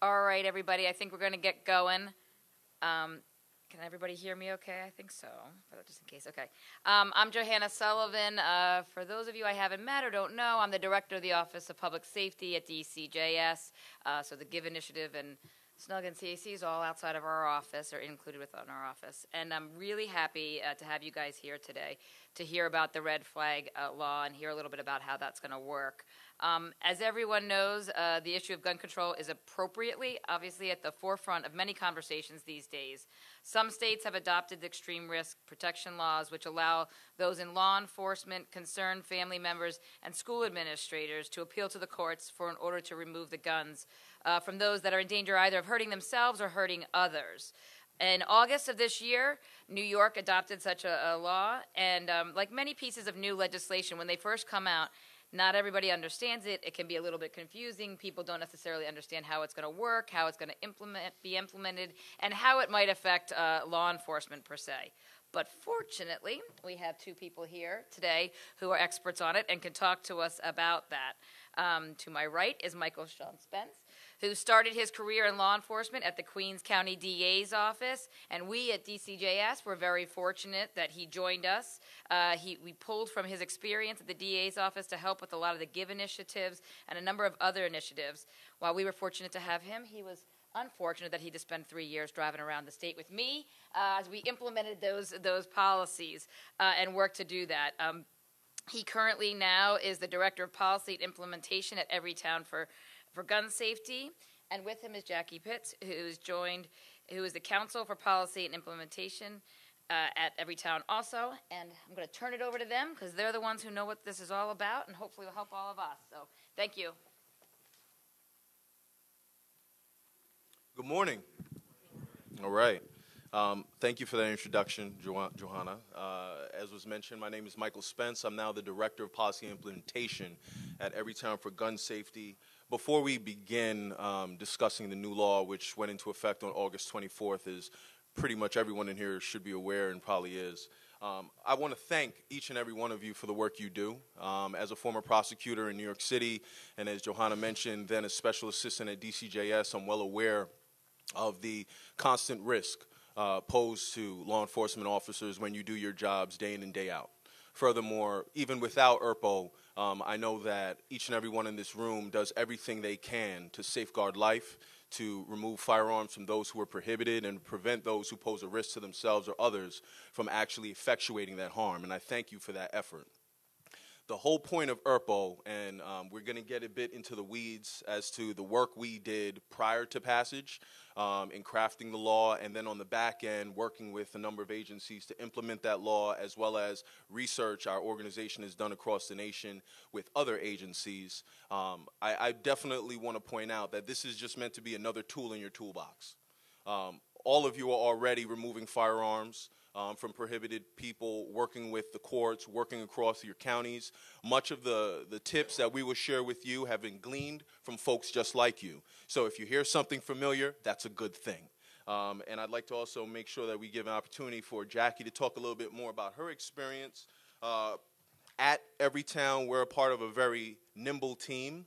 All right, everybody, I think we're going to get going. Um, can everybody hear me okay? I think so, but just in case. Okay. Um, I'm Johanna Sullivan. Uh, for those of you I haven't met or don't know, I'm the director of the Office of Public Safety at DCJS. Uh, so the GIVE initiative and Snug and CAC is all outside of our office or included within our office. And I'm really happy uh, to have you guys here today to hear about the red flag uh, law and hear a little bit about how that's going to work. Um, as everyone knows, uh, the issue of gun control is appropriately, obviously, at the forefront of many conversations these days. Some states have adopted extreme risk protection laws, which allow those in law enforcement, concerned family members, and school administrators to appeal to the courts for an order to remove the guns uh, from those that are in danger either of hurting themselves or hurting others. In August of this year, New York adopted such a, a law, and um, like many pieces of new legislation, when they first come out, not everybody understands it. It can be a little bit confusing. People don't necessarily understand how it's going to work, how it's going to implement, be implemented, and how it might affect uh, law enforcement per se. But fortunately, we have two people here today who are experts on it and can talk to us about that. Um, to my right is Michael Sean Spence who started his career in law enforcement at the Queens County DA's office. And we at DCJS were very fortunate that he joined us. Uh, he, we pulled from his experience at the DA's office to help with a lot of the GIVE initiatives and a number of other initiatives. While we were fortunate to have him, he was unfortunate that he had to spend three years driving around the state with me uh, as we implemented those, those policies uh, and worked to do that. Um, he currently now is the director of policy and implementation at Everytown for for gun safety. And with him is Jacqui Pitts, who's joined, who is the Counsel for Policy and Implementation uh, at Everytown also. And I'm going to turn it over to them because they're the ones who know what this is all about and hopefully will help all of us. So thank you. Good morning. All right. Um, thank you for that introduction, jo- Johanna. Uh, as was mentioned, my name is Michael Spence. I'm now the Director of Policy Implementation at Everytown for Gun Safety before we begin um, discussing the new law, which went into effect on August 24th, is pretty much everyone in here should be aware and probably is. Um, I want to thank each and every one of you for the work you do. Um, as a former prosecutor in New York City, and as Johanna mentioned, then a special assistant at DCJS, I'm well aware of the constant risk uh, posed to law enforcement officers when you do your jobs day in and day out. Furthermore, even without ERPO, um, I know that each and every one in this room does everything they can to safeguard life, to remove firearms from those who are prohibited, and prevent those who pose a risk to themselves or others from actually effectuating that harm. And I thank you for that effort the whole point of ERPO, and um, we're going to get a bit into the weeds as to the work we did prior to passage um, in crafting the law, and then on the back end, working with a number of agencies to implement that law, as well as research our organization has done across the nation with other agencies. Um, I, I, definitely want to point out that this is just meant to be another tool in your toolbox. Um, all of you are already removing firearms um, from prohibited people, working with the courts, working across your counties. Much of the, the tips that we will share with you have been gleaned from folks just like you. So if you hear something familiar, that's a good thing. Um, and I'd like to also make sure that we give an opportunity for Jacqui to talk a little bit more about her experience. Uh, at Everytown, we're a part of a very nimble team.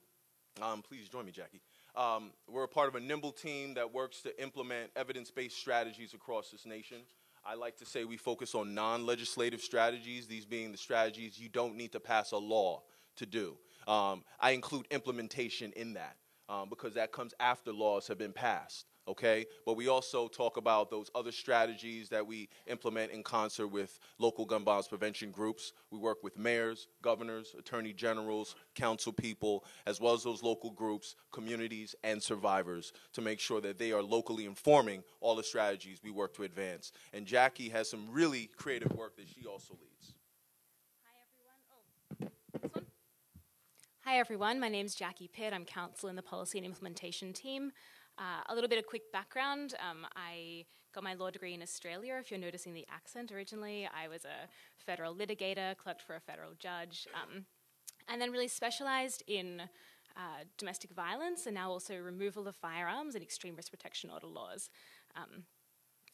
Um, please join me, Jacqui. Um, we're a part of a nimble team that works to implement evidence based strategies across this nation. I like to say we focus on non legislative strategies, these being the strategies you don't need to pass a law to do. Um, I include implementation in that um, because that comes after laws have been passed okay? But we also talk about those other strategies that we implement in concert with local gun violence prevention groups. We work with mayors, governors, attorney generals, council people, as well as those local groups, communities, and survivors to make sure that they are locally informing all the strategies we work to advance. And Jacqui has some really creative work that she also leads. Hi, everyone. Oh. My name is Jacqui Pitt. I'm counsel in the policy and implementation team. Uh, a little bit of quick background. Um, I got my law degree in Australia. If you're noticing the accent originally, I was a federal litigator, clerked for a federal judge, um, and then really specialized in uh, domestic violence and now also removal of firearms and extreme risk protection order laws. Um,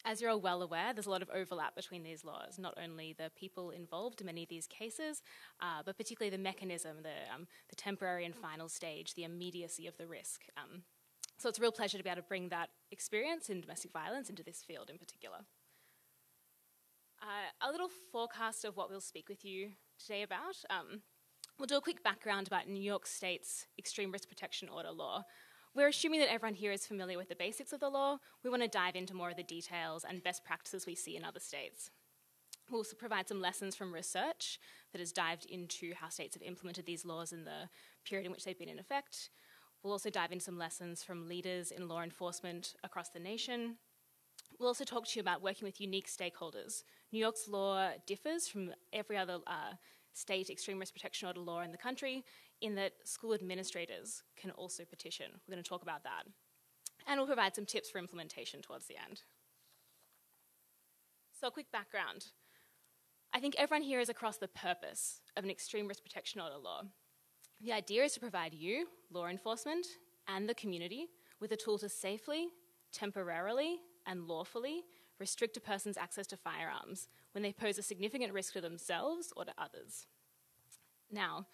as you're all well aware, there's a lot of overlap between these laws, not only the people involved in many of these cases, uh, but particularly the mechanism, the, um, the temporary and final stage, the immediacy of the risk. Um, So it's a real pleasure to be able to bring that experience in domestic violence into this field in particular. Uh, a little forecast of what we'll speak with you today about. Um, we'll do a quick background about New York State's Extreme Risk Protection Order law. We're assuming that everyone here is familiar with the basics of the law. We want to dive into more of the details and best practices we see in other states. We'll also provide some lessons from research that has dived into how states have implemented these laws in the period in which they've been in effect. We'll also dive into some lessons from leaders in law enforcement across the nation. We'll also talk to you about working with unique stakeholders. New York's law differs from every other uh, state extreme risk protection order law in the country in that school administrators can also petition. We're going to talk about that. And we'll provide some tips for implementation towards the end. So, a quick background. I think everyone here is across the purpose of an extreme risk protection order law. The idea is to provide you, law enforcement, and the community with a tool to safely, temporarily, and lawfully restrict a person's access to firearms when they pose a significant risk to themselves or to others. Now,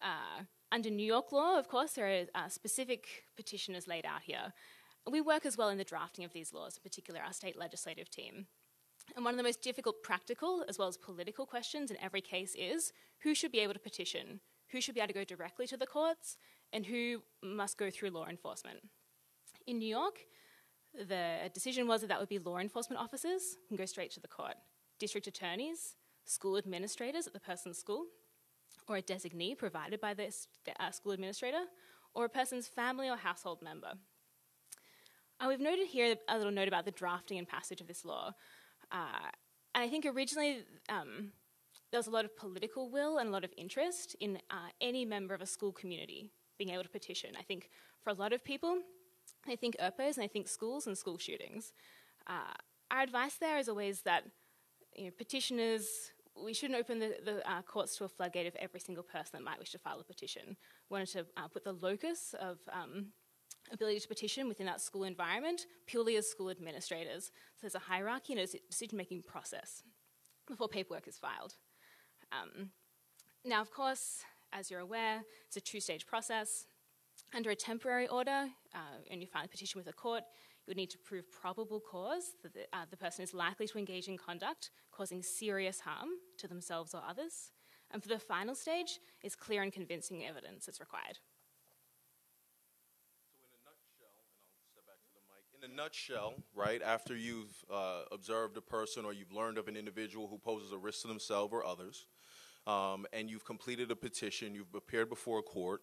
uh, under New York law, of course, there are uh, specific petitioners laid out here. We work as well in the drafting of these laws, in particular our state legislative team. And one of the most difficult practical as well as political questions in every case is who should be able to petition, who should be able to go directly to the courts, and who must go through law enforcement. In New York, the decision was that that would be law enforcement officers can go straight to the court, district attorneys, school administrators at the person's school, or a designee provided by the uh, school administrator, or a person's family or household member. Uh, we've noted here a little note about the drafting and passage of this law. Uh, and I think originally um, there was a lot of political will and a lot of interest in uh, any member of a school community being able to petition. I think for a lot of people, they think ERPOs and they think schools and school shootings. Uh, our advice there is always that you know, petitioners, we shouldn't open the, the uh, courts to a floodgate of every single person that might wish to file a petition. We wanted to uh, put the locus of um, ability to petition within that school environment purely as school administrators. So there's a hierarchy and a decision making process before paperwork is filed. Um, now, of course, as you're aware, it's a two stage process. Under a temporary order, uh, and you file a petition with a court, you would need to prove probable cause that the, uh, the person is likely to engage in conduct causing serious harm to themselves or others. And for the final stage, is clear and convincing evidence that's required. A nutshell, right, after you've uh, observed a person or you've learned of an individual who poses a risk to themselves or others, um, and you've completed a petition, you've appeared before a court,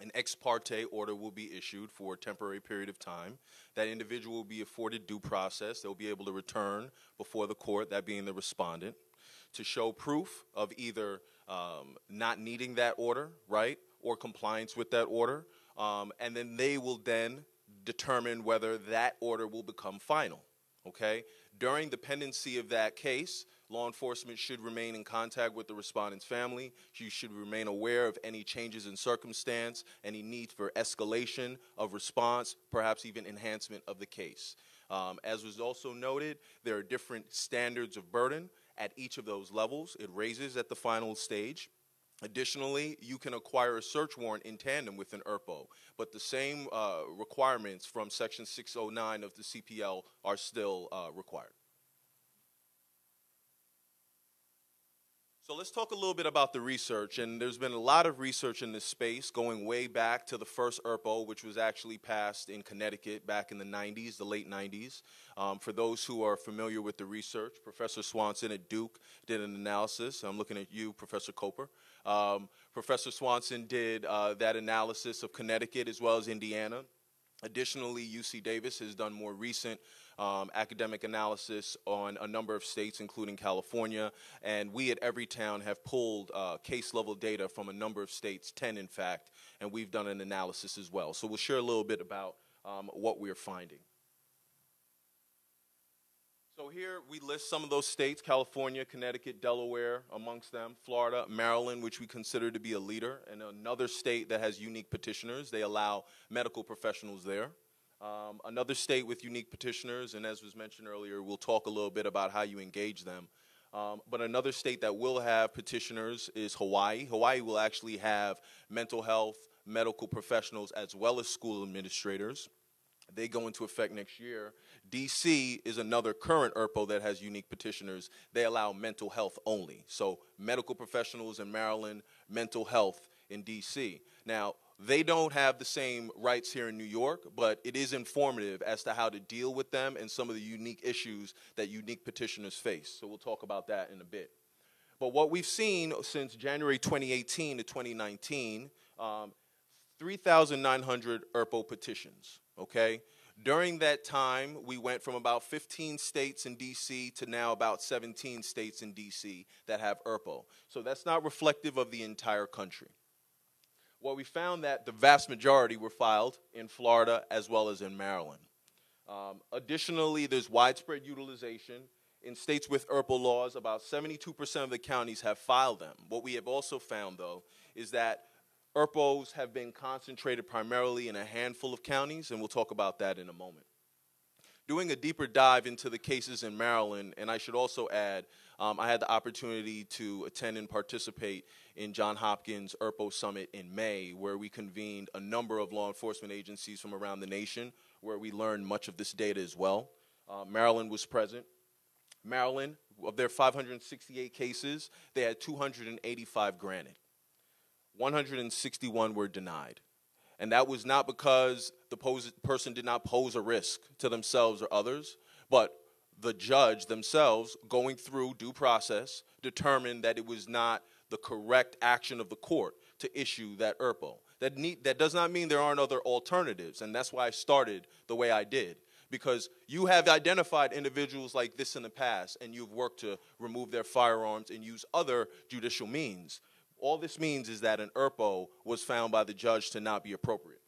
an ex parte order will be issued for a temporary period of time. That individual will be afforded due process. They'll be able to return before the court, that being the respondent, to show proof of either um, not needing that order, right, or compliance with that order. Um, and then they will then determine whether that order will become final. Okay? During the pendency of that case, law enforcement should remain in contact with the respondent's family. You should remain aware of any changes in circumstance, any need for escalation of response, perhaps even enhancement of the case. Um, as was also noted, there are different standards of burden at each of those levels. It raises at the final stage. Additionally, you can acquire a search warrant in tandem with an ERPO, but the same uh, requirements from Section 609 of the CPL are still uh, required. So let's talk a little bit about the research. And there's been a lot of research in this space going way back to the first ERPO, which was actually passed in Connecticut back in the 90s, the late 90s. Um, for those who are familiar with the research, Professor Swanson at Duke did an analysis. I'm looking at you, Professor Coper. Um, Professor Swanson did uh, that analysis of Connecticut as well as Indiana. Additionally, UC Davis has done more recent um, academic analysis on a number of states, including California. And we at Everytown have pulled uh, case level data from a number of states, 10 in fact, and we've done an analysis as well. So we'll share a little bit about um, what we're finding. So here we list some of those states California, Connecticut, Delaware, amongst them, Florida, Maryland, which we consider to be a leader, and another state that has unique petitioners. They allow medical professionals there. Um, another state with unique petitioners, and as was mentioned earlier, we'll talk a little bit about how you engage them. Um, but another state that will have petitioners is Hawaii. Hawaii will actually have mental health, medical professionals as well as school administrators. They go into effect next year. DC is another current ERPO that has unique petitioners. They allow mental health only. So, medical professionals in Maryland, mental health in DC. Now, they don't have the same rights here in New York, but it is informative as to how to deal with them and some of the unique issues that unique petitioners face. So, we'll talk about that in a bit. But what we've seen since January 2018 to 2019, um, 3,900 ERPO petitions, okay? During that time, we went from about 15 states in DC to now about 17 states in DC that have ERPO. So that's not reflective of the entire country. What we found that the vast majority were filed in Florida as well as in Maryland. Um, additionally, there's widespread utilization. In states with ERPO laws, about 72% of the counties have filed them. What we have also found, though, is that ERPOs have been concentrated primarily in a handful of counties, and we'll talk about that in a moment. Doing a deeper dive into the cases in Maryland, and I should also add, um, I had the opportunity to attend and participate in John Hopkins ERPO Summit in May, where we convened a number of law enforcement agencies from around the nation, where we learned much of this data as well. Uh, Maryland was present. Maryland, of their 568 cases, they had 285 granted. 161 were denied. And that was not because the pose, person did not pose a risk to themselves or others, but the judge themselves, going through due process, determined that it was not the correct action of the court to issue that ERPO. That, need, that does not mean there aren't other alternatives, and that's why I started the way I did. Because you have identified individuals like this in the past, and you've worked to remove their firearms and use other judicial means. All this means is that an ERPO was found by the judge to not be appropriate.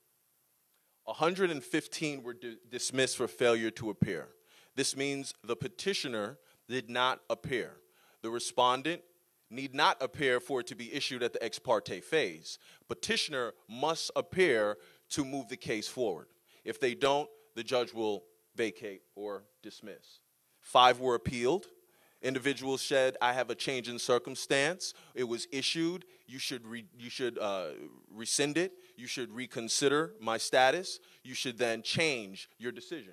115 were di- dismissed for failure to appear. This means the petitioner did not appear. The respondent need not appear for it to be issued at the ex parte phase. Petitioner must appear to move the case forward. If they don't, the judge will vacate or dismiss. Five were appealed. Individuals said, I have a change in circumstance. It was issued. You should, re- you should uh, rescind it. You should reconsider my status. You should then change your decision.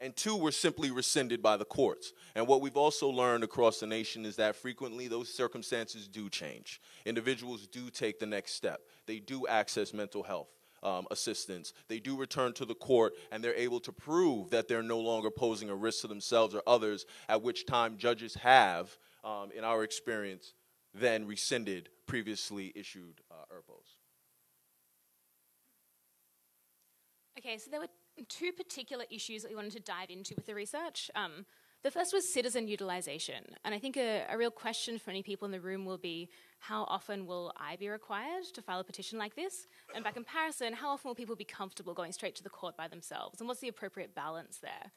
And two were simply rescinded by the courts. And what we've also learned across the nation is that frequently those circumstances do change. Individuals do take the next step, they do access mental health um, assistance. They do return to the court and they're able to prove that they're no longer posing a risk to themselves or others, at which time judges have, um, in our experience, then rescinded previously issued uh, ERPOs. Okay, so there were two particular issues that we wanted to dive into with the research. Um, the first was citizen utilization. And I think a, a, real question for many people in the room will be how often will I be required to file a petition like this? And by comparison, how often will people be comfortable going straight to the court by themselves? And what's the appropriate balance there?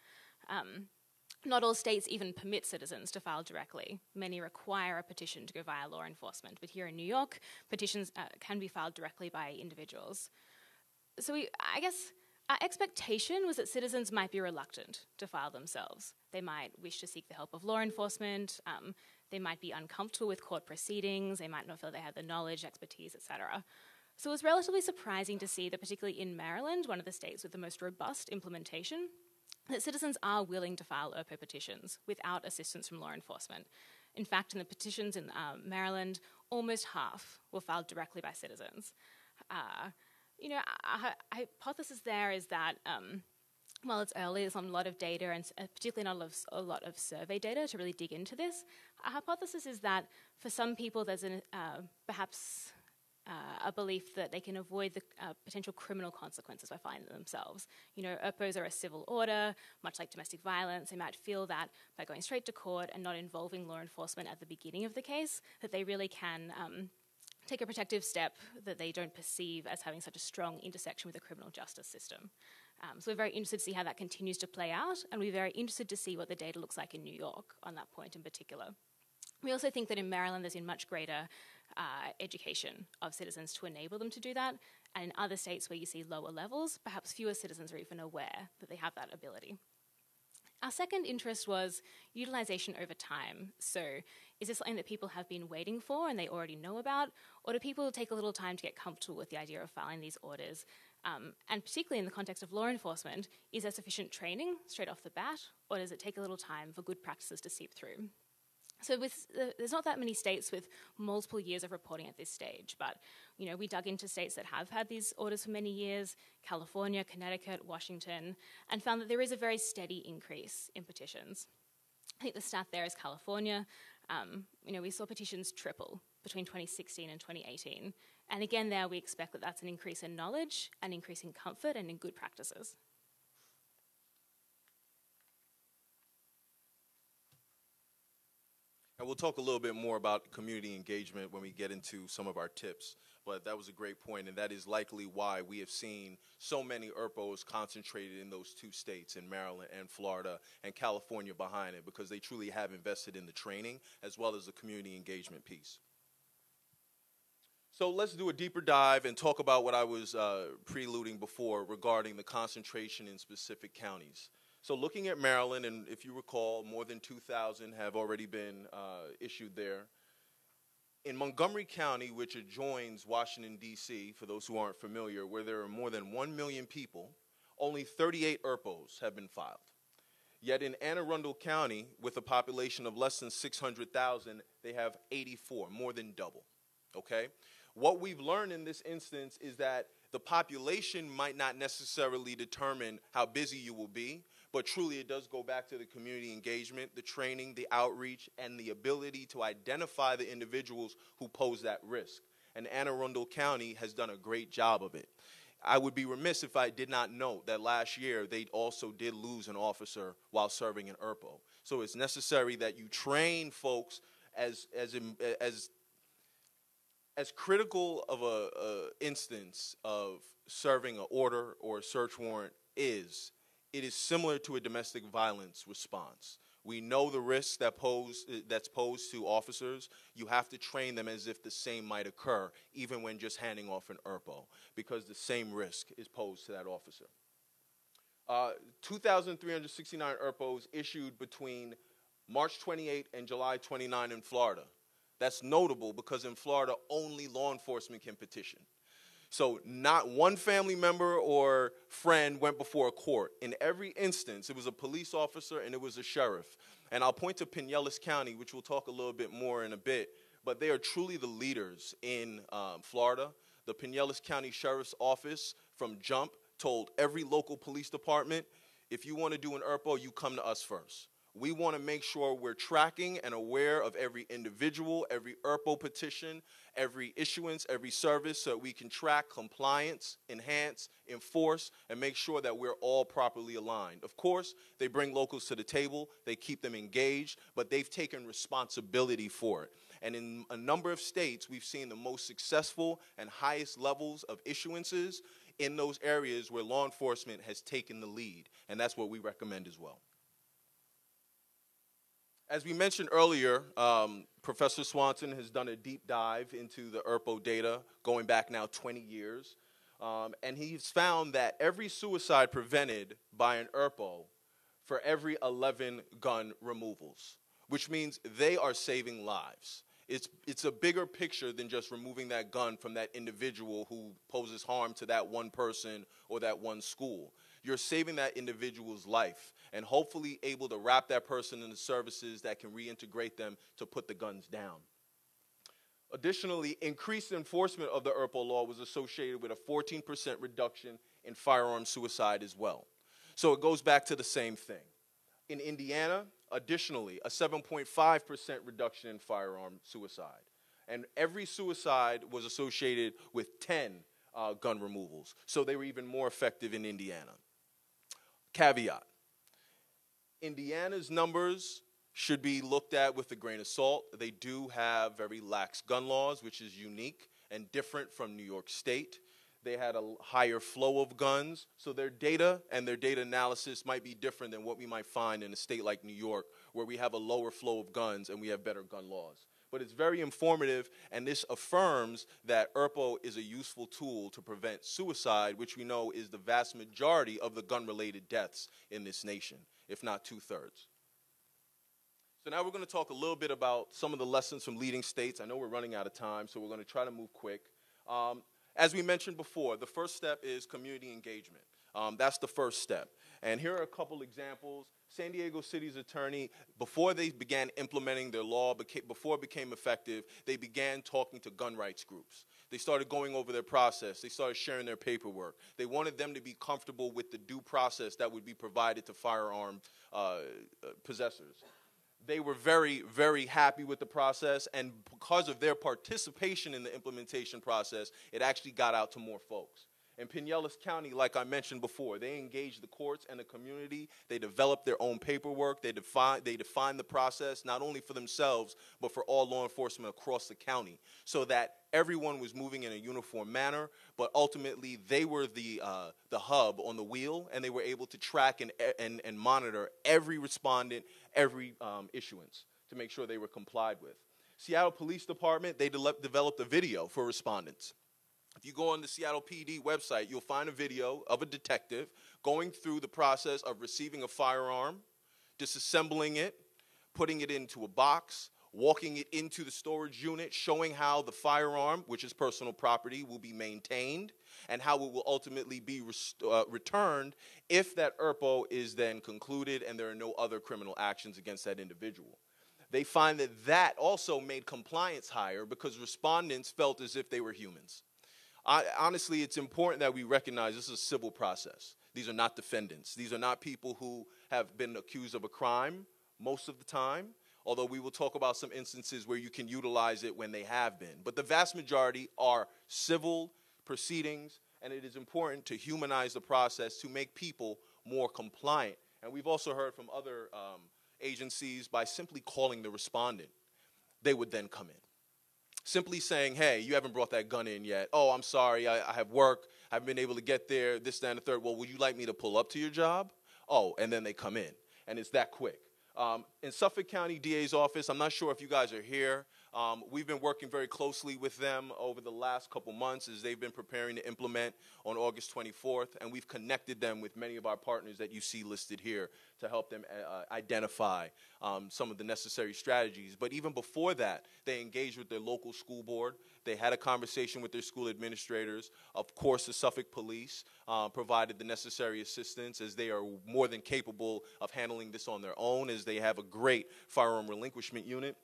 Um, not all states even permit citizens to file directly. Many require a petition to go via law enforcement. But here in New York, petitions uh, can be filed directly by individuals. So we, I guess our expectation was that citizens might be reluctant to file themselves. They might wish to seek the help of law enforcement. Um, they might be uncomfortable with court proceedings. They might not feel they have the knowledge, expertise, etc. So it was relatively surprising to see that, particularly in Maryland, one of the states with the most robust implementation, that citizens are willing to file ERPO petitions without assistance from law enforcement. In fact, in the petitions in um, Maryland, almost half were filed directly by citizens. Uh, you know, our hypothesis there is that um, while it's early, there's not a lot of data, and uh, particularly not a lot, of, a lot of survey data to really dig into this. Our hypothesis is that for some people, there's an, uh, perhaps uh, a belief that they can avoid the uh, potential criminal consequences by filing themselves. You know, ERPOs are a civil order, much like domestic violence. They might feel that by going straight to court and not involving law enforcement at the beginning of the case, that they really can um, take a protective step that they don't perceive as having such a strong intersection with the criminal justice system. Um, so we're very interested to see how that continues to play out, and we're very interested to see what the data looks like in New York on that point in particular. We also think that in Maryland there's been much greater uh, education of citizens to enable them to do that, and in other states where you see lower levels, perhaps fewer citizens are even aware that they have that ability. Our second interest was utilization over time. So, is this something that people have been waiting for and they already know about? Or do people take a little time to get comfortable with the idea of filing these orders? Um, and particularly in the context of law enforcement, is there sufficient training straight off the bat? Or does it take a little time for good practices to seep through? So with, there's not that many states with multiple years of reporting at this stage, but you know we dug into states that have had these orders for many years, California, Connecticut, Washington, and found that there is a very steady increase in petitions. I think the stat there is California. Um, you know we saw petitions triple between 2016 and 2018, and again there we expect that that's an increase in knowledge, an increase in comfort, and in good practices. And we'll talk a little bit more about community engagement when we get into some of our tips. But that was a great point, and that is likely why we have seen so many ERPOs concentrated in those two states, in Maryland and Florida, and California behind it, because they truly have invested in the training as well as the community engagement piece. So let's do a deeper dive and talk about what I was uh, preluding before regarding the concentration in specific counties. So looking at Maryland, and if you recall, more than 2,000 have already been uh, issued there. In Montgomery County, which adjoins Washington, D.C., for those who aren't familiar, where there are more than 1 million people, only 38 ERPOs have been filed. Yet in Anne Arundel County, with a population of less than 600,000, they have 84, more than double. Okay? What we've learned in this instance is that the population might not necessarily determine how busy you will be, but truly, it does go back to the community engagement, the training, the outreach, and the ability to identify the individuals who pose that risk. And Anne Arundel County has done a great job of it. I would be remiss if I did not note that last year they also did lose an officer while serving in ERPO. So it's necessary that you train folks as as as as critical of a, a instance of serving an order or a search warrant is it is similar to a domestic violence response. We know the risks that pose, that's posed to officers. You have to train them as if the same might occur, even when just handing off an ERPO, because the same risk is posed to that officer. Uh, 2,369 ERPOs issued between March 28 and July 29 in Florida. That's notable because in Florida, only law enforcement can petition. So not one family member or friend went before a court. In every instance, it was a police officer and it was a sheriff. And I'll point to Pinellas County, which we'll talk a little bit more in a bit, but they are truly the leaders in um, Florida. The Pinellas County Sheriff's Office from Jump told every local police department, if you want to do an ERPO, you come to us first. We want to make sure we're tracking and aware of every individual, every ERPO petition, every issuance, every service, so we can track compliance, enhance, enforce, and make sure that we're all properly aligned. Of course, they bring locals to the table, they keep them engaged, but they've taken responsibility for it. And in a number of states, we've seen the most successful and highest levels of issuances in those areas where law enforcement has taken the lead. And that's what we recommend as well. As we mentioned earlier, um, Professor Swanson has done a deep dive into the ERPO data going back now 20 years. Um, and he's found that every suicide prevented by an ERPO for every 11 gun removals, which means they are saving lives. It's, it's a bigger picture than just removing that gun from that individual who poses harm to that one person or that one school. You're saving that individual's life and hopefully able to wrap that person in the services that can reintegrate them to put the guns down. Additionally, increased enforcement of the ERPO law was associated with a 14% reduction in firearm suicide as well. So it goes back to the same thing. In Indiana, additionally, a 7.5% reduction in firearm suicide. And every suicide was associated with 10 uh, gun removals. So they were even more effective in Indiana. Caveat Indiana's numbers should be looked at with a grain of salt. They do have very lax gun laws, which is unique and different from New York State. They had a higher flow of guns, so their data and their data analysis might be different than what we might find in a state like New York, where we have a lower flow of guns and we have better gun laws. but it's very informative, and this affirms that ERPO is a useful tool to prevent suicide, which we know is the vast majority of the gun related deaths in this nation, if not two thirds. So now we're going to talk a little bit about some of the lessons from leading states. I know we're running out of time, so we're going to try to move quick. Um, as we mentioned before, the first step is community engagement. Um, that's the first step. And here are a couple examples. San Diego City's attorney, before they began implementing their law, before it became effective, they began talking to gun rights groups. They started going over their process. They started sharing their paperwork. They wanted them to be comfortable with the due process that would be provided to firearm uh, uh possessors they were very, very happy with the process, and because of their participation in the implementation process, it actually got out to more folks. In Pinellas County, like I mentioned before, they engaged the courts and the community. They developed their own paperwork. They define they defined the process not only for themselves but for all law enforcement across the county, so that everyone was moving in a uniform manner. But ultimately, they were the uh, the hub on the wheel, and they were able to track and and, and monitor every respondent, every um, issuance to make sure they were complied with. Seattle Police Department they de- developed a video for respondents if you go on the Seattle PD website, you'll find a video of a detective going through the process of receiving a firearm, disassembling it, putting it into a box, walking it into the storage unit, showing how the firearm, which is personal property, will be maintained and how it will ultimately be uh, returned if that ERPO is then concluded and there are no other criminal actions against that individual. They find that that also made compliance higher because respondents felt as if they were humans. I, honestly, it's important that we recognize this is a civil process. These are not defendants. These are not people who have been accused of a crime most of the time, although we will talk about some instances where you can utilize it when they have been. But the vast majority are civil proceedings, and it is important to humanize the process to make people more compliant. And we've also heard from other um, agencies by simply calling the respondent, they would then come in simply saying, hey, you haven't brought that gun in yet. Oh, I'm sorry, I, I, have work. I haven't been able to get there, this, that, and the third. Well, would you like me to pull up to your job? Oh, and then they come in. And it's that quick. Um, in Suffolk County DA's office, I'm not sure if you guys are here. Um, we've been working very closely with them over the last couple months as they've been preparing to implement on August 24th, and we've connected them with many of our partners that you see listed here to help them uh, identify um, some of the necessary strategies. But even before that, they engaged with their local school board. They had a conversation with their school administrators. Of course, the Suffolk Police uh, provided the necessary assistance as they are more than capable of handling this on their own, as they have a great firearm relinquishment unit.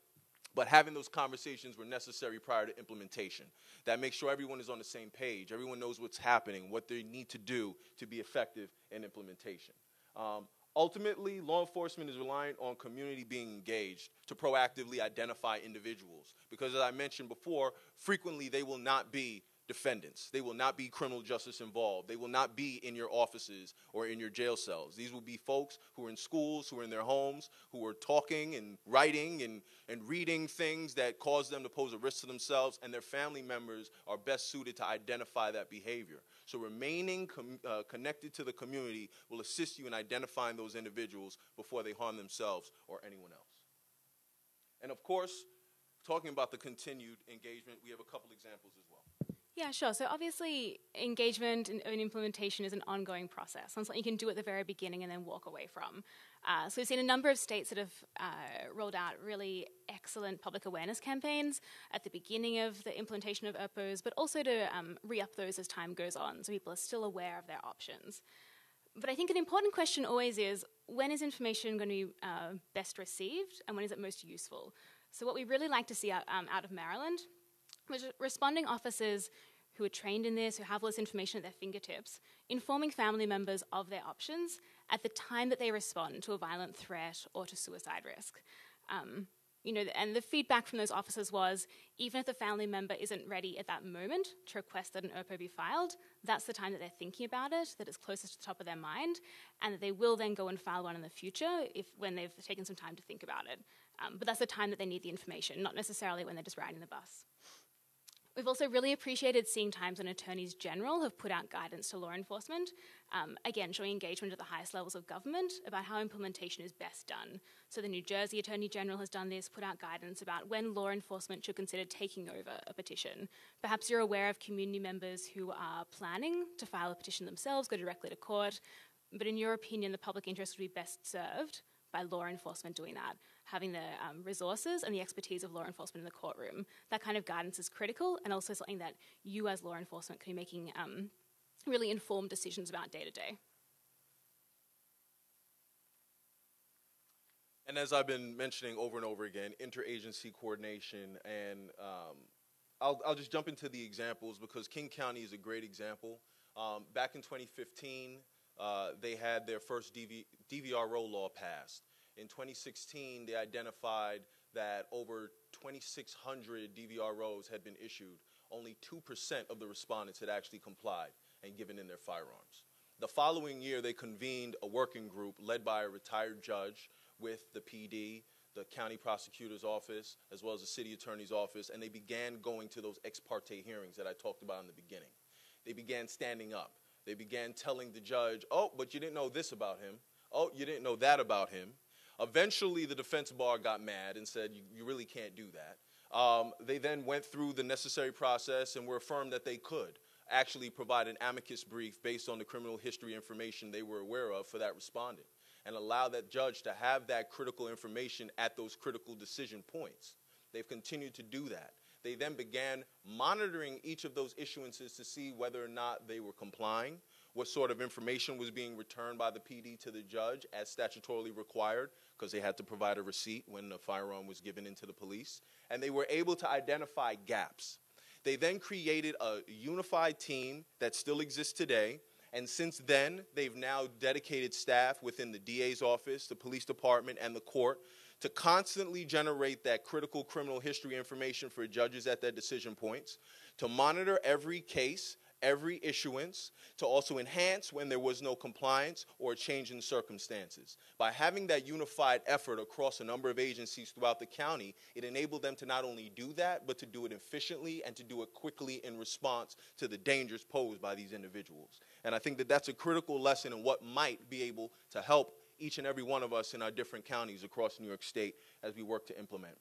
But having those conversations were necessary prior to implementation. That makes sure everyone is on the same page, everyone knows what's happening, what they need to do to be effective in implementation. Um, ultimately, law enforcement is reliant on community being engaged to proactively identify individuals. Because as I mentioned before, frequently they will not be defendants. They will not be criminal justice involved. They will not be in your offices or in your jail cells. These will be folks who are in schools, who are in their homes, who are talking and writing and, and reading things that cause them to pose a risk to themselves, and their family members are best suited to identify that behavior. So, remaining uh, connected to the community will assist you in identifying those individuals before they harm themselves or anyone else. And of course, talking about the continued engagement, we have a couple examples as. Yeah, sure. So obviously, engagement and, implementation is an ongoing process. It's something you can do at the very beginning and then walk away from. Uh, so we've seen a number of states that have uh, rolled out really excellent public awareness campaigns at the beginning of the implementation of ERPOs, but also to um, re-up those as time goes on, so people are still aware of their options. But I think an important question always is when is information going to be uh, best received and when is it most useful? So what we really like to see out, um, out of Maryland responding officers who are trained in this, who have all this information at their fingertips, informing family members of their options at the time that they respond to a violent threat or to suicide risk. Um, you know, and the feedback from those officers was even if the family member isn't ready at that moment to request that an ERPO be filed, that's the time that they're thinking about it, that it's closest to the top of their mind, and that they will then go and file one in the future if when they've taken some time to think about it. Um, but that's the time that they need the information, not necessarily when they're just riding the bus. We've also really appreciated seeing times when attorneys general have put out guidance to law enforcement, um, again, showing engagement at the highest levels of government about how implementation is best done. So, the New Jersey Attorney General has done this, put out guidance about when law enforcement should consider taking over a petition. Perhaps you're aware of community members who are planning to file a petition themselves, go directly to court, but in your opinion, the public interest would be best served by law enforcement doing that, having the um, resources and the expertise of law enforcement in the courtroom. That kind of guidance is critical and also something that you as law enforcement can be making um, really informed decisions about day to day. And as I've been mentioning over and over again, interagency coordination, and um, I'll, I'll, just jump into the examples because King County is a great example. Um, back in 2015, uh, they had their first DV, DVRO law passed. In 2016, they identified that over 2,600 DVROs had been issued. Only 2% of the respondents had actually complied and given in their firearms. The following year, they convened a working group led by a retired judge with the PD, the county prosecutor's office, as well as the city attorney's office, and they began going to those ex parte hearings that I talked about in the beginning. They began standing up. They began telling the judge, oh, but you didn't know this about him. Oh, you didn't know that about him. Eventually, the defense bar got mad and said, you, you really can't do that. Um, they then went through the necessary process and were affirmed that they could actually provide an amicus brief based on the criminal history information they were aware of for that respondent and allow that judge to have that critical information at those critical decision points. They've continued to do that. They then began monitoring each of those issuances to see whether or not they were complying, what sort of information was being returned by the PD to the judge as statutorily required, because they had to provide a receipt when the firearm was given into the police. And they were able to identify gaps. They then created a unified team that still exists today. And since then, they've now dedicated staff within the DA's office, the police department, and the court to constantly generate that critical criminal history information for judges at their decision points, to monitor every case, every issuance, to also enhance when there was no compliance or a change in circumstances. By having that unified effort across a number of agencies throughout the county, it enabled them to not only do that, but to do it efficiently and to do it quickly in response to the dangers posed by these individuals. And I think that that's a critical lesson in what might be able to help each and every one of us in our different counties across New York State as we work to implement.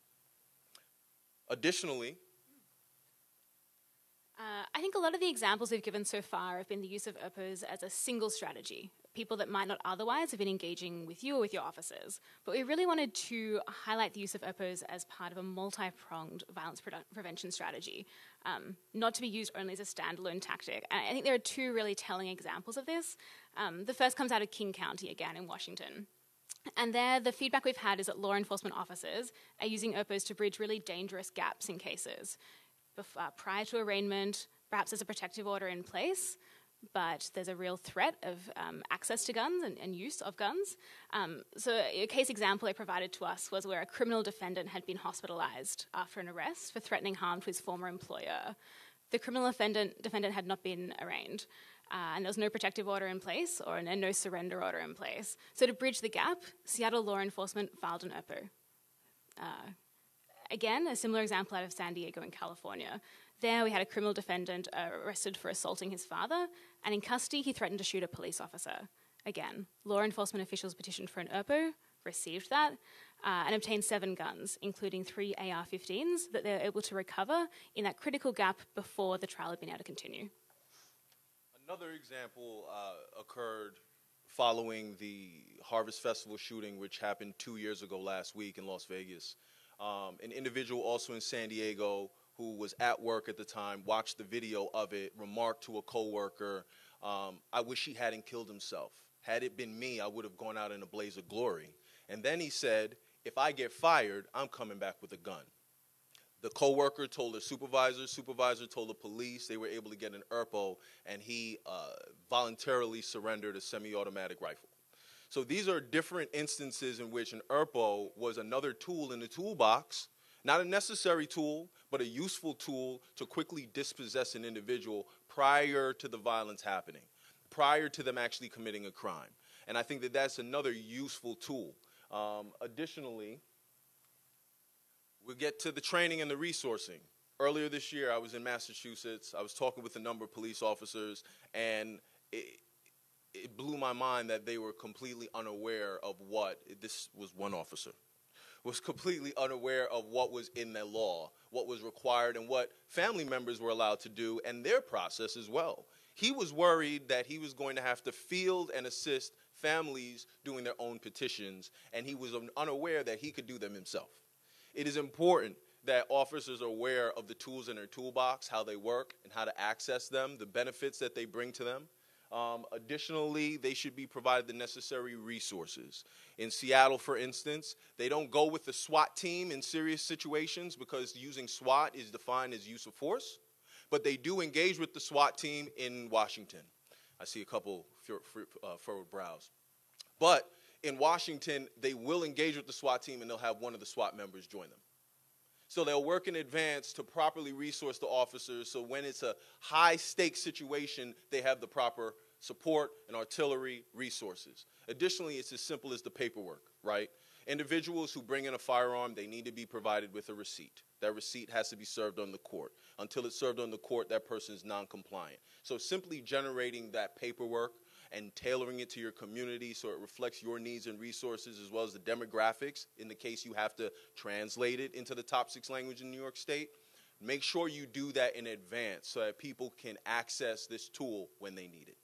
Additionally, uh, I think a lot of the examples we've given so far have been the use of ERPOs as a single strategy, people that might not otherwise have been engaging with you or with your officers. But we really wanted to highlight the use of ERPOs as part of a multi pronged violence pre- prevention strategy, um, not to be used only as a standalone tactic. And I think there are two really telling examples of this. Um, the first comes out of King County, again in Washington. And there, the feedback we've had is that law enforcement officers are using ERPOs to bridge really dangerous gaps in cases uh, prior to arraignment, perhaps there's a protective order in place, but there's a real threat of um, access to guns and, and, use of guns. Um, so, a case example they provided to us was where a criminal defendant had been hospitalized after an arrest for threatening harm to his former employer. The criminal defendant, defendant had not been arraigned. Uh, and there was no protective order in place or an, no surrender order in place. So, to bridge the gap, Seattle law enforcement filed an ERPO. Uh, Again, a similar example out of San Diego in California. There, we had a criminal defendant arrested for assaulting his father, and in custody, he threatened to shoot a police officer. Again, law enforcement officials petitioned for an ERPO, received that, uh, and obtained seven guns, including three AR 15s that they were able to recover in that critical gap before the trial had been able to continue. Another example uh, occurred following the Harvest Festival shooting, which happened two years ago last week in Las Vegas. Um, an individual also in San Diego who was at work at the time watched the video of it, remarked to a coworker, um, "I wish he hadn't killed himself. Had it been me, I would have gone out in a blaze of glory." And then he said, "If I get fired, I'm coming back with a gun." The coworker told the supervisor. Supervisor told the police. They were able to get an ERPO, and he uh, voluntarily surrendered a semi-automatic rifle. So these are different instances in which an ERPO was another tool in the toolbox, not a necessary tool, but a useful tool to quickly dispossess an individual prior to the violence happening, prior to them actually committing a crime. And I think that that's another useful tool. Um, additionally, we'll get to the training and the resourcing. earlier this year, I was in Massachusetts. I was talking with a number of police officers, and it, it blew my mind that they were completely unaware of what this was one officer was completely unaware of what was in the law, what was required, and what family members were allowed to do, and their process as well. He was worried that he was going to have to field and assist families doing their own petitions, and he was unaware that he could do them himself. It is important that officers are aware of the tools in their toolbox, how they work, and how to access them, the benefits that they bring to them. Um, additionally, they should be provided the necessary resources. In Seattle, for instance, they don't go with the SWAT team in serious situations because using SWAT is defined as use of force, but they do engage with the SWAT team in Washington. I see a couple uh, furrowed brows. But in Washington, they will engage with the SWAT team and they'll have one of the SWAT members join them. So they'll work in advance to properly resource the officers so when it's a high stakes situation, they have the proper support and artillery resources. Additionally, it's as simple as the paperwork, right? Individuals who bring in a firearm, they need to be provided with a receipt. That receipt has to be served on the court. Until it's served on the court, that person is non compliant. So simply generating that paperwork and tailoring it to your community so it reflects your needs and resources as well as the demographics in the case you have to translate it into the top six language in New York State. Make sure you do that in advance so that people can access this tool when they need it.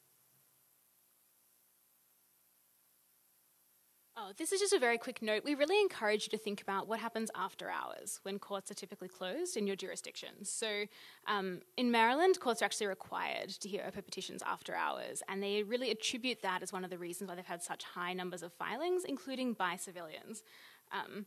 Oh, this is just a very quick note. We really encourage you to think about what happens after hours when courts are typically closed in your jurisdictions. So, um, in Maryland, courts are actually required to hear ERPO petitions after hours, and they really attribute that as one of the reasons why they've had such high numbers of filings, including by civilians. Um,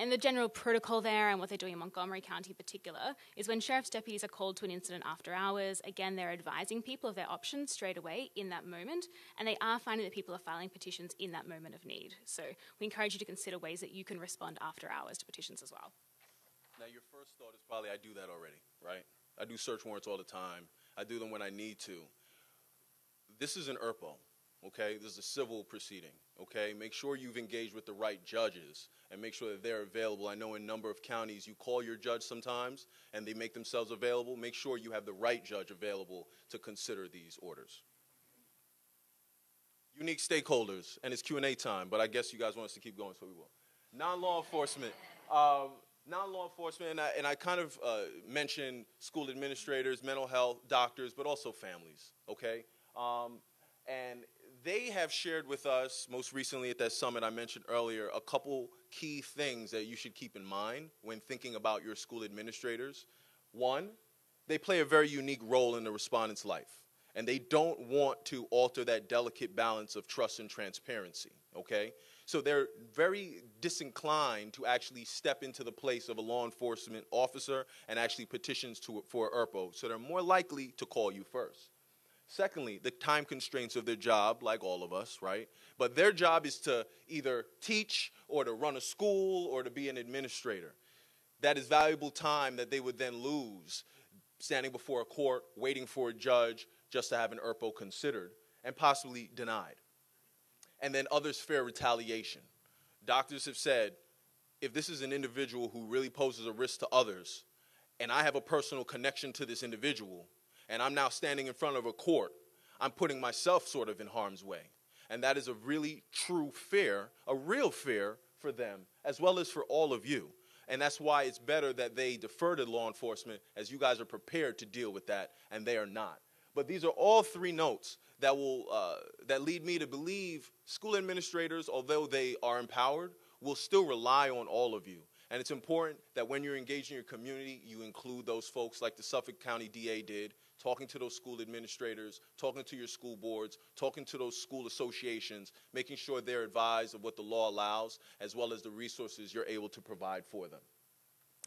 and the general protocol there and what they're doing in Montgomery County in particular is when sheriff's deputies are called to an incident after hours, again, they're advising people of their options straight away in that moment, and they are finding that people are filing petitions in that moment of need. So we encourage you to consider ways that you can respond after hours to petitions as well. Now, your first thought is probably, I do that already, right? I do search warrants all the time, I do them when I need to. This is an ERPO okay? This is a civil proceeding, okay? Make sure you've engaged with the right judges and make sure that they're available. I know in a number of counties you call your judge sometimes and they make themselves available. Make sure you have the right judge available to consider these orders. Unique stakeholders, and it's Q&A time, but I guess you guys want us to keep going, so we will. Non-law enforcement. Um, non-law enforcement, and I, and I kind of uh, mentioned school administrators, mental health, doctors, but also families, okay? Um, and they have shared with us, most recently at that summit I mentioned earlier, a couple key things that you should keep in mind when thinking about your school administrators. One, they play a very unique role in the respondent's life, and they don't want to alter that delicate balance of trust and transparency, okay? So they're very disinclined to actually step into the place of a law enforcement officer and actually petitions to, for ERPO. So they're more likely to call you first. Secondly, the time constraints of their job, like all of us, right? But their job is to either teach or to run a school or to be an administrator. That is valuable time that they would then lose standing before a court, waiting for a judge just to have an ERPO considered and possibly denied. And then others fear retaliation. Doctors have said if this is an individual who really poses a risk to others, and I have a personal connection to this individual, and I'm now standing in front of a court, I'm putting myself sort of in harm's way. And that is a really true fear, a real fear for them, as well as for all of you. And that's why it's better that they defer to law enforcement as you guys are prepared to deal with that, and they are not. But these are all three notes that will uh, that lead me to believe school administrators, although they are empowered, will still rely on all of you. And it's important that when you're engaging your community, you include those folks like the Suffolk County DA did, talking to those school administrators, talking to your school boards, talking to those school associations, making sure they're advised of what the law allows, as well as the resources you're able to provide for them.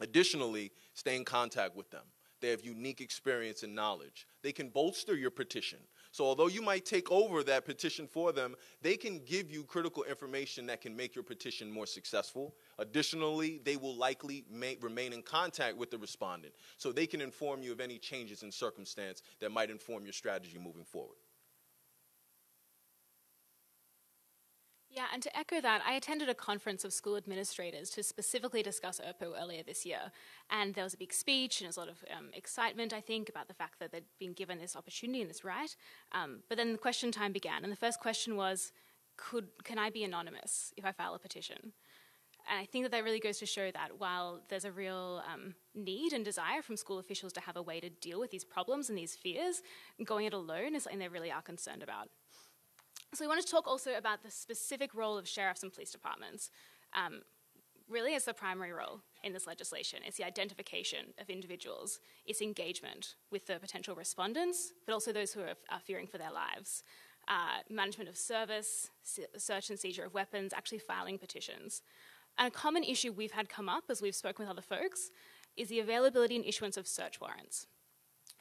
Additionally, stay in contact with them. They have unique experience and knowledge. They can bolster your petition. So, although you might take over that petition for them, they can give you critical information that can make your petition more successful. Additionally, they will likely may, remain in contact with the respondent so they can inform you of any changes in circumstance that might inform your strategy moving forward. Yeah, and to echo that, I attended a conference of school administrators to specifically discuss ERPO earlier this year. And there was a big speech and there was a lot of um, excitement, I think, about the fact that they'd been given this opportunity and this right. Um, but then the question time began, and the first question was could, Can I be anonymous if I file a petition? And I think that that really goes to show that while there's a real um, need and desire from school officials to have a way to deal with these problems and these fears, going it alone is something they really are concerned about. So we want to talk also about the specific role of sheriffs and police departments. Um, really, it's the primary role in this legislation. It's the identification of individuals, it's engagement with the potential respondents, but also those who are, are fearing for their lives. Uh, management of service, search and seizure of weapons, actually filing petitions. And a common issue we've had come up as we've spoken with other folks is the availability and issuance of search warrants.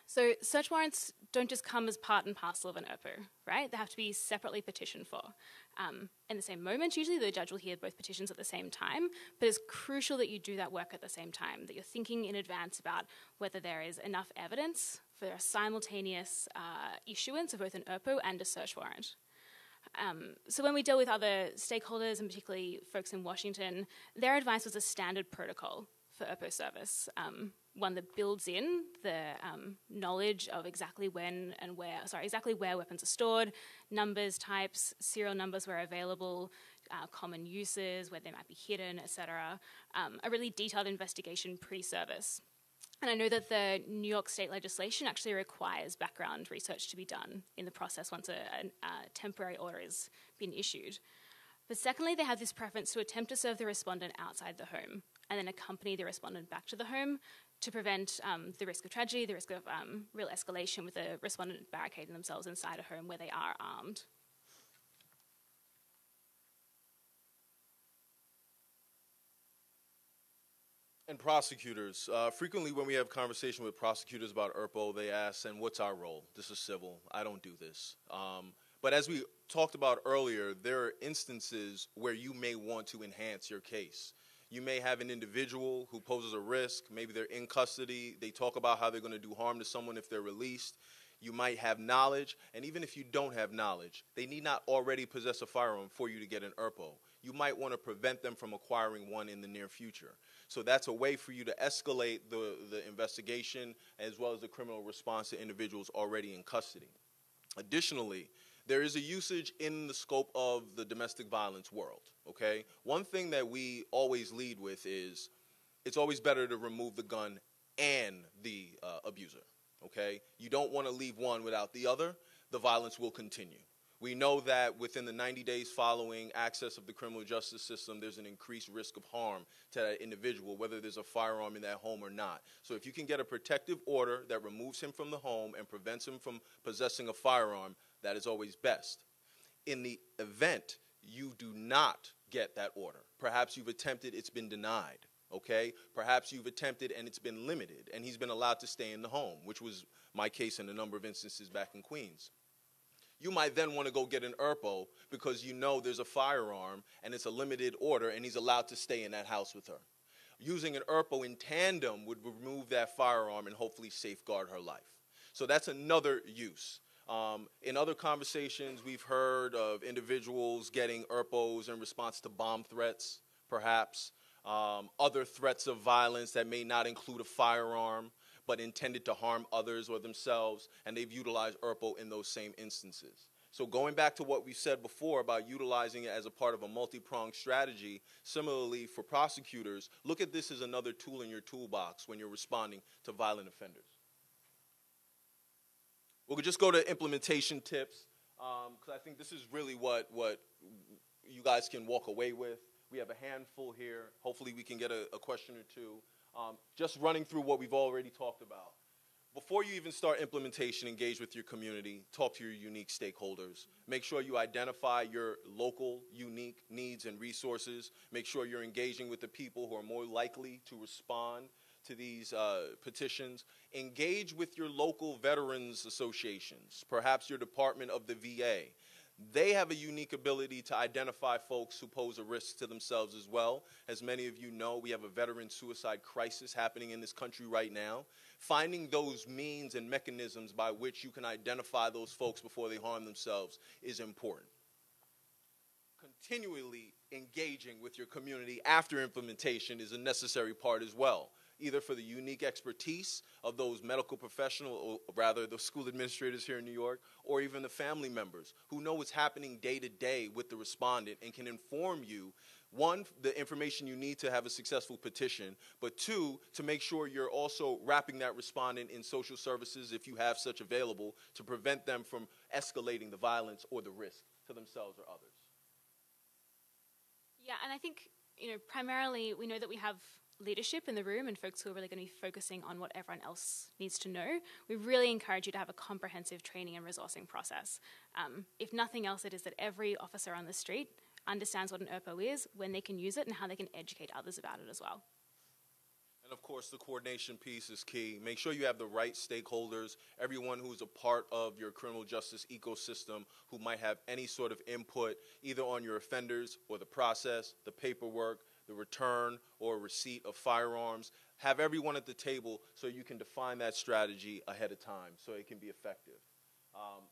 So search warrants don't just come as part and parcel of an ERPO, right? They have to be separately petitioned for. Um, in the same moment, usually the judge will hear both petitions at the same time, but it's crucial that you do that work at the same time, that you're thinking in advance about whether there is enough evidence for a simultaneous uh, issuance of both an ERPO and a search warrant. Um, so when we deal with other stakeholders, and particularly folks in Washington, their advice was a standard protocol for ERPO service. Um, one that builds in the um, knowledge of exactly when and where, sorry, exactly where weapons are stored, numbers, types, serial numbers where available, uh, common uses, where they might be hidden, etc. Um, a really detailed investigation pre-service. And I know that the New York state legislation actually requires background research to be done in the process once a, a, a temporary order has been issued. But secondly, they have this preference to attempt to serve the respondent outside the home and then accompany the respondent back to the home to prevent um, the risk of tragedy, the risk of um, real escalation with the respondent barricading themselves inside a home where they are armed. And prosecutors, uh, frequently when we have conversation with prosecutors about ERPO, they ask, and what's our role? This is civil. I don't do this. Um, but as we talked about earlier, there are instances where you may want to enhance your case. You may have an individual who poses a risk. Maybe they're in custody. They talk about how they're going to do harm to someone if they're released. You might have knowledge, and even if you don't have knowledge, they need not already possess a firearm for you to get an ERPO. You might want to prevent them from acquiring one in the near future. So that's a way for you to escalate the, the investigation as well as the criminal response to individuals already in custody. Additionally, there is a usage in the scope of the domestic violence world, okay? One thing that we always lead with is it's always better to remove the gun and the uh, abuser, okay? You don't want to leave one without the other. The violence will continue. We know that within the 90 days following access of the criminal justice system, there's an increased risk of harm to that individual, whether there's a firearm in that home or not. So if you can get a protective order that removes him from the home and prevents him from possessing a firearm, that is always best. In the event you do not get that order, perhaps you've attempted, it's been denied, okay? Perhaps you've attempted and it's been limited, and he's been allowed to stay in the home, which was my case in a number of instances back in Queens. You might then want to go get an ERPO because you know there's a firearm and it's a limited order and he's allowed to stay in that house with her. Using an ERPO in tandem would remove that firearm and hopefully safeguard her life. So that's another use. Um, in other conversations, we've heard of individuals getting ERPOs in response to bomb threats, perhaps, um, other threats of violence that may not include a firearm but intended to harm others or themselves, and they've utilized ERPO in those same instances. So going back to what we said before about utilizing it as a part of a multi-pronged strategy, similarly for prosecutors, look at this as another tool in your toolbox when you're responding to violent offenders. We'll just go to implementation tips because um, I think this is really what, what you guys can walk away with. We have a handful here. Hopefully, we can get a, a question or two. Um, just running through what we've already talked about. Before you even start implementation, engage with your community, talk to your unique stakeholders. Make sure you identify your local unique needs and resources. Make sure you're engaging with the people who are more likely to respond to these uh, petitions, engage with your local veterans associations, perhaps your department of the VA. They have a unique ability to identify folks who pose a risk to themselves as well. As many of you know, we have a veteran suicide crisis happening in this country right now. Finding those means and mechanisms by which you can identify those folks before they harm themselves is important continually engaging with your community after implementation is a necessary part as well, either for the unique expertise of those medical professionals, or rather the school administrators here in New York, or even the family members who know what's happening day to day with the respondent and can inform you one, the information you need to have a successful petition, but two, to make sure you're also wrapping that respondent in social services if you have such available to prevent them from escalating the violence or the risk to themselves or others. Yeah, and I think, you know, primarily we know that we have leadership in the room and folks who are really going to be focusing on what everyone else needs to know. We really encourage you to have a comprehensive training and resourcing process. Um, if nothing else, it is that every officer on the street understands what an ERPO is, when they can use it, and how they can educate others about it as well. And of course, the coordination piece is key. Make sure you have the right stakeholders, everyone who's a part of your criminal justice ecosystem who might have any sort of input either on your offenders or the process, the paperwork, the return or receipt of firearms. Have everyone at the table so you can define that strategy ahead of time so it can be effective. Um,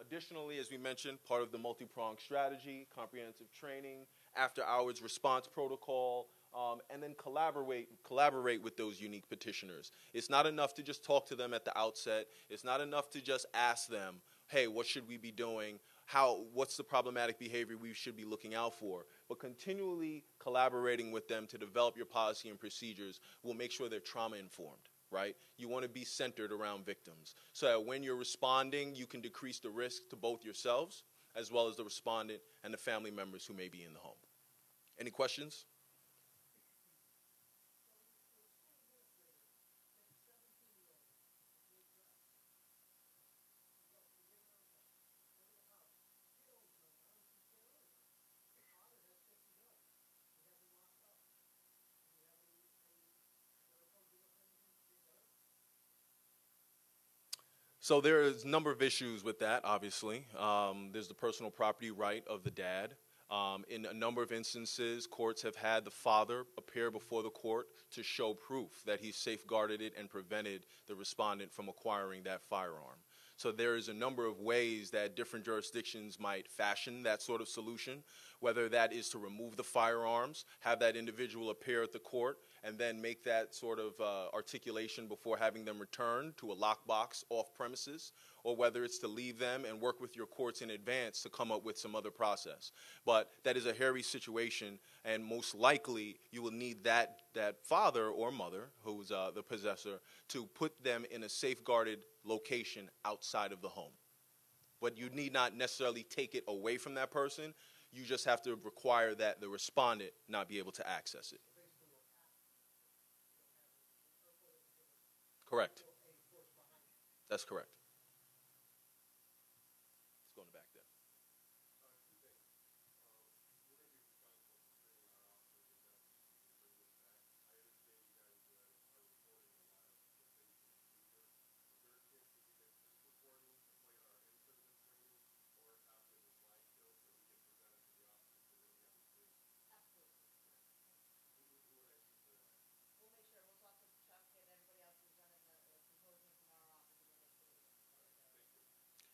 Additionally, as we mentioned, part of the multi-pronged strategy, comprehensive training, after hours response protocol, um, and then collaborate collaborate with those unique petitioners. It's not enough to just talk to them at the outset. It's not enough to just ask them, "Hey, what should we be doing? How what's the problematic behavior we should be looking out for?" But continually collaborating with them to develop your policy and procedures will make sure they're trauma informed right? You want to be centered around victims. So that when you're responding, you can decrease the risk to both yourselves as well as the respondent and the family members who may be in the home. Any questions? So there is a number of issues with that, obviously. Um, there's the personal property right of the dad. Um, in a number of instances, courts have had the father appear before the court to show proof that he safeguarded it and prevented the respondent from acquiring that firearm. So there is a number of ways that different jurisdictions might fashion that sort of solution, whether that is to remove the firearms, have that individual appear at the court, and then make that sort of uh, articulation before having them returned to a lockbox off premises, or whether it's to leave them and work with your courts in advance to come up with some other process. But that is a hairy situation, and most likely you will need that, that father or mother, who's uh, the possessor, to put them in a safeguarded location outside of the home. But you need not necessarily take it away from that person. You just have to require that the respondent not be able to access it. Correct. That's correct.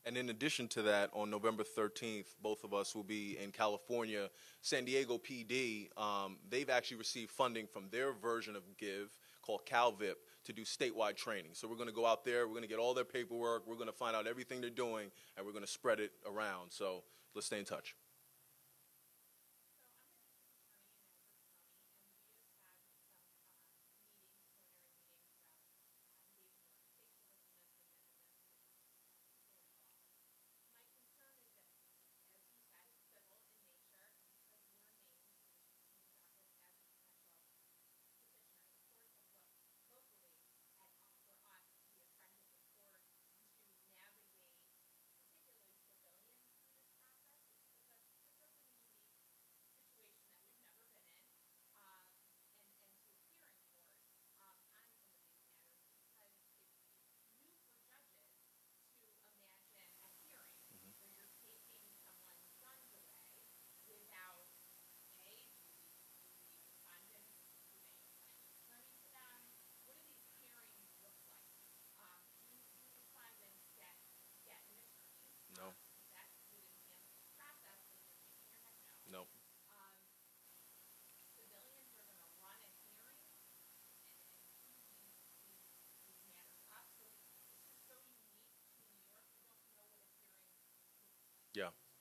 And in addition to that, on November 13th, both of us will be in California. San Diego PD, um, they've actually received funding from their version of GIVE called CalVIP to do statewide training. So we're going to go out there, we're going to get all their paperwork, we're going to find out everything they're doing, and we're going to spread it around. So let's stay in touch.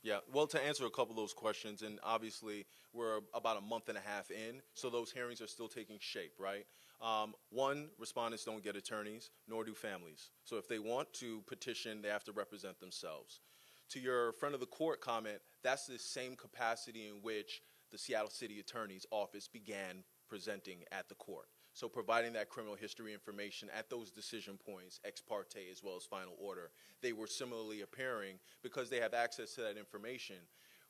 Yeah, well, to answer a couple of those questions, and obviously we're about a month and a half in, so those hearings are still taking shape, right? Um, one, respondents don't get attorneys, nor do families. So if they want to petition, they have to represent themselves. To your friend of the court comment, that's the same capacity in which the Seattle City Attorney's Office began presenting at the court. So providing that criminal history information at those decision points, ex parte as well as final order, they were similarly appearing because they have access to that information.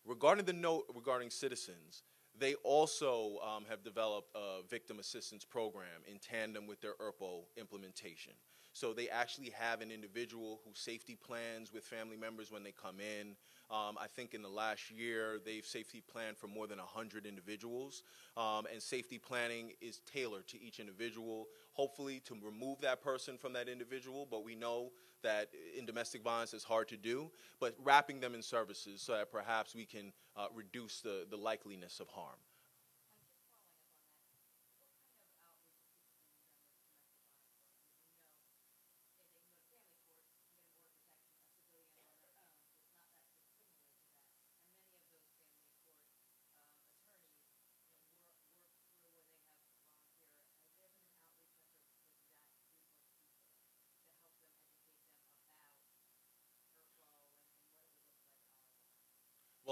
Regarding the note regarding citizens, they also um, have developed a victim assistance program in tandem with their ERPO implementation. So they actually have an individual who safety plans with family members when they come in. Um, I think in the last year, they've safety planned for more than 100 individuals. Um, and safety planning is tailored to each individual, hopefully to remove that person from that individual. But we know that in domestic violence it's hard to do. But wrapping them in services so that perhaps we can uh, reduce the, the likeliness of harm.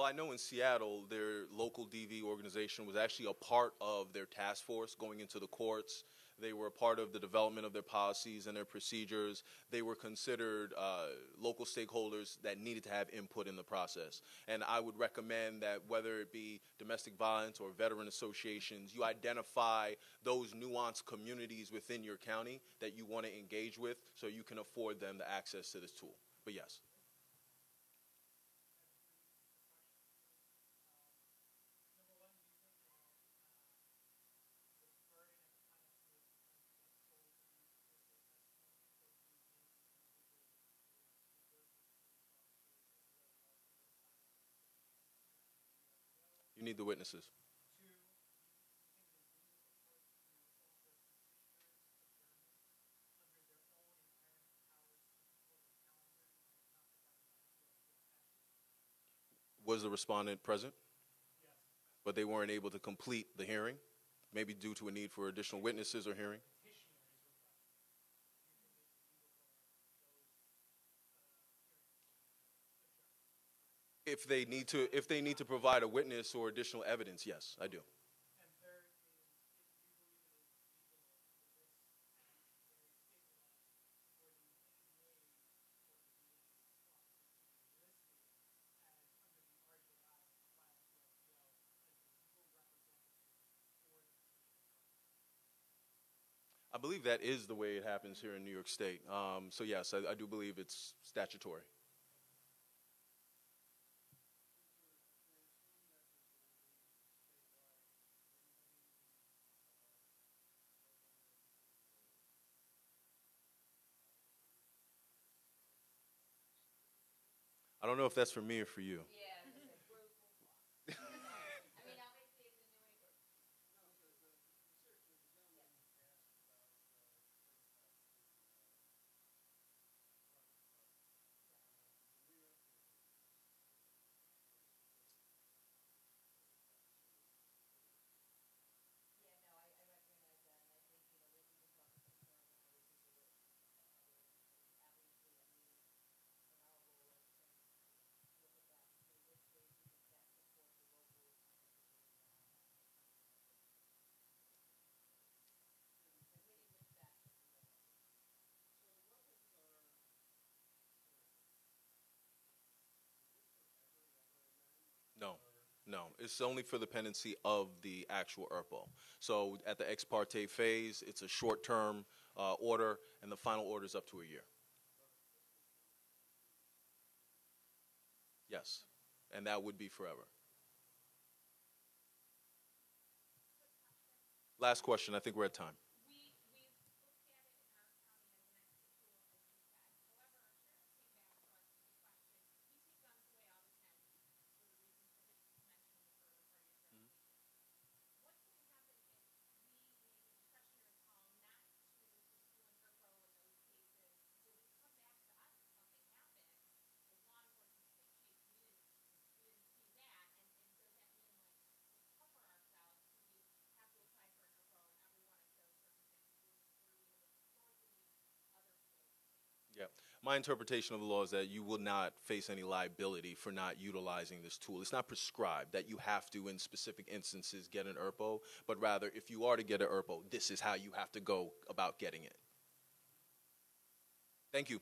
Well, I know in Seattle, their local DV organization was actually a part of their task force going into the courts. They were a part of the development of their policies and their procedures. They were considered uh, local stakeholders that needed to have input in the process. And I would recommend that whether it be domestic violence or veteran associations, you identify those nuanced communities within your county that you want to engage with so you can afford them the access to this tool. But yes. You need the witnesses. Was the respondent present? But they weren't able to complete the hearing, maybe due to a need for additional witnesses or hearing? If they need to, if they need to provide a witness or additional evidence, yes, I do. I believe that is the way it happens here in New York State. Um, so yes, I, I do believe it's statutory. I don't know if that's for me or for you. No, no. It's only for the pendency of the actual ERPO. So at the ex parte phase, it's a short term uh, order, and the final order is up to a year. Yes, and that would be forever. Last question. I think we're at time. My interpretation of the law is that you will not face any liability for not utilizing this tool. It's not prescribed that you have to, in specific instances, get an ERPO, but rather, if you are to get an ERPO, this is how you have to go about getting it. Thank you.